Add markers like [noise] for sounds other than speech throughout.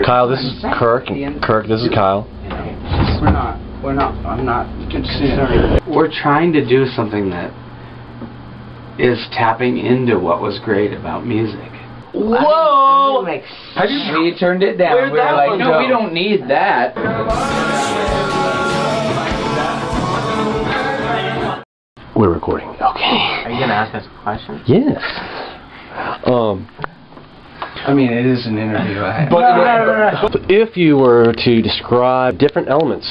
Kyle, this is Kirk. Kirk, this is Kyle. We're not. We're not. I'm not concerned. We're trying to do something that is tapping into what was great about music. Whoa! How do you? We turned it down. Where'd we were like, no, go? we don't need that. We're recording. Okay. Are you gonna ask us a question? Yes. Um, I mean, it is an interview. I, but if you were to describe different elements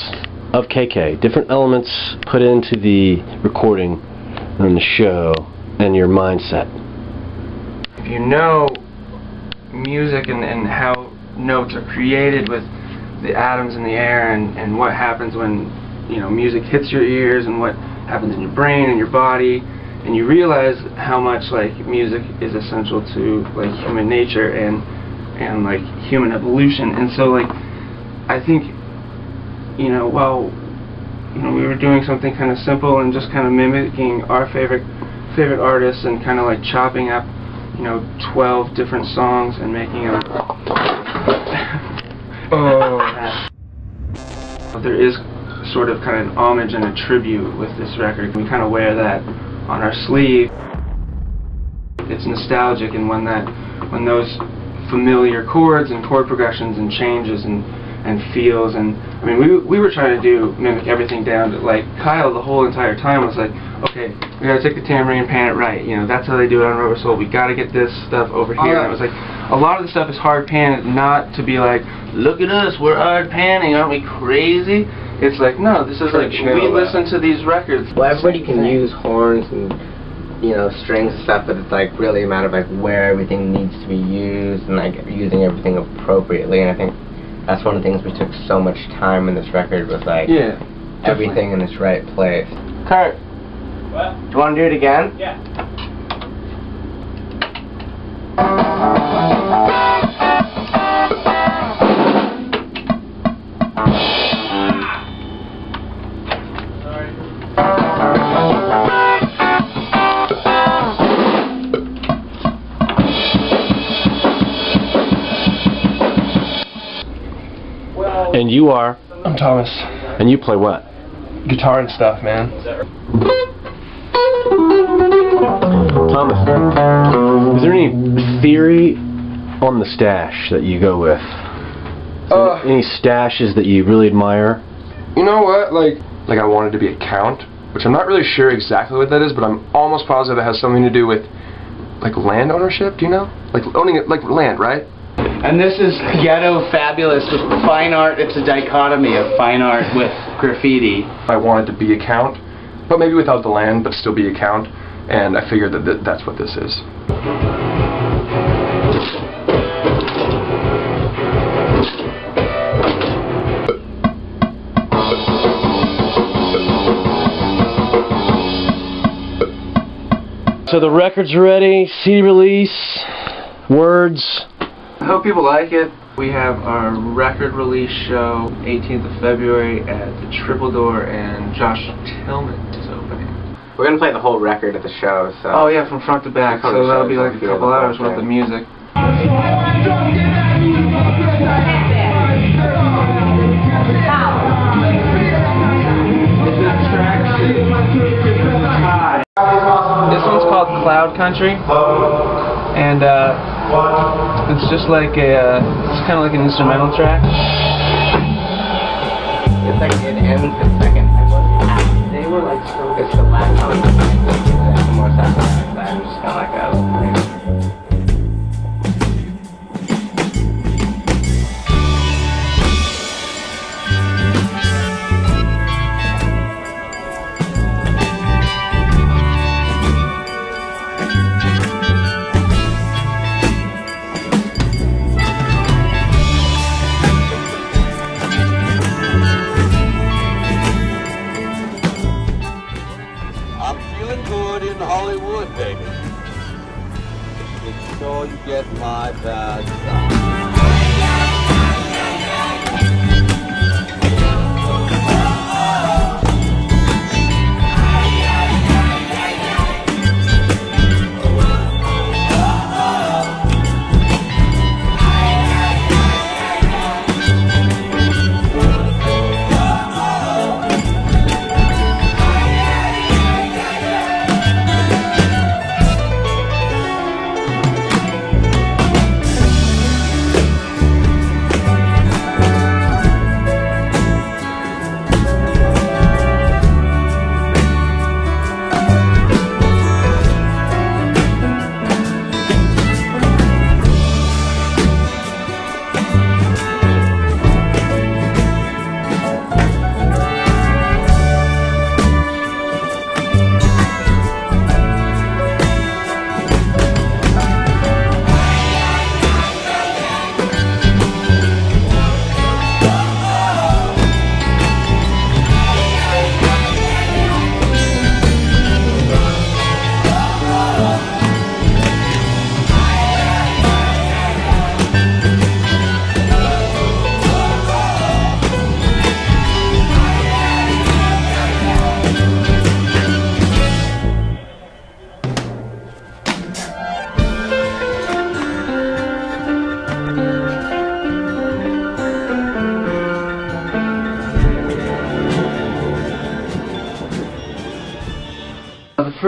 of Kay Kay, different elements put into the recording and the show and your mindset. if you know music and, and how notes are created with the atoms in the air and, and what happens when you know music hits your ears and what happens in your brain and your body and you realize how much like music is essential to like human nature and and like human evolution. And so like I think you know while you know we were doing something kind of simple and just kind of mimicking our favorite favorite artists and kind of like chopping up you know 12 different songs and making them [laughs] oh. There is sort of kind of an homage and a tribute with this record. We kind of wear that on our sleeve. It's nostalgic and when that when those familiar chords and chord progressions and changes and and feels and I mean we we were trying to do mimic everything down to like Kyle the whole entire time was like okay we gotta take the tambourine and pan it right. You know that's how they do it on Rubber Soul. We gotta get this stuff over here. And it was like a lot of the stuff is hard pan not to be like look at us we're hard panning aren't we crazy it's like no this is like we listen to these records Well, everybody can use horns and you know strings and stuff, but it's like really a matter of like where everything needs to be used and like using everything appropriately. And I think that's one of the things we took so much time in this record was like yeah everything in its right place. Kurt Do you want to do it again? And you are, I'm Thomas and you play what? guitar and stuff man Thomas, is there any theory on the stash that you go with? Uh, any stashes that you really admire? You know what? Like, like I wanted to be a count, which I'm not really sure exactly what that is, but I'm almost positive it has something to do with like land ownership. Do you know? Like owning it, like land, right? And this is ghetto fabulous with fine art. It's a dichotomy of fine art with graffiti. I wanted to be a count, but maybe without the land, but still be a count. And I figured that th- that's what this is. So the record's ready, CD release, words. I hope people like it. We have our record release show 18th of February at the Triple Door, and Josh Tillman is opening. We're gonna play the whole record at the show, so. Oh yeah, from front to back. So that'll be like a couple hours worth of music. This one's called Cloud Country, and uh, it's just like a, uh, it's kind of like an instrumental track. It's like ends second. They were like so. You get my bad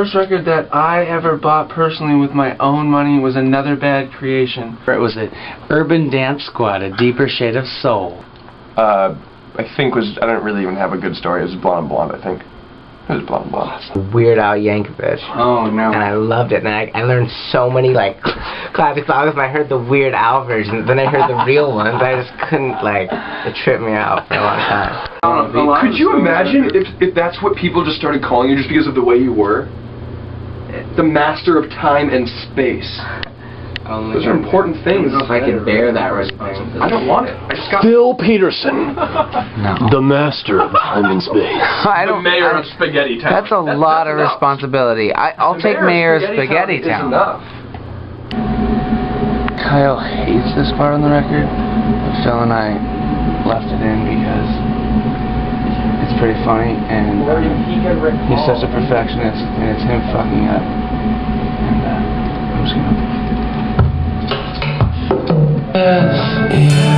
first record that I ever bought personally with my own money was Another Bad Creation. It was an Urban Dance Squad, a deeper shade of soul. Uh, I think was I don't really even have a good story. It was Blonde Blonde, I think. It was Blonde Blonde. Weird Al Yankovic. Oh no. and I loved it. And I, I learned so many like classic songs. And I heard the Weird Al version. Then I heard the real ones. I just couldn't like. It tripped me out for a long time. Could you imagine if, if that's what people just started calling you just because of the way you were? The master of time and space. Only Those are important things. if I can bear that responsibility. I don't want it. I just got Phil Peterson, No. the master of time and space. [laughs] I don't. mayor I- of Spaghetti Town. that's a lot of enough. responsibility. I, I'll The take mayor of Spaghetti Spaghetti Town. Town. Enough. Kyle hates this part on the record, but Phil and I left it in because it's pretty funny and uh, he's such a perfectionist and it's him fucking up. And uh, I'm just gonna.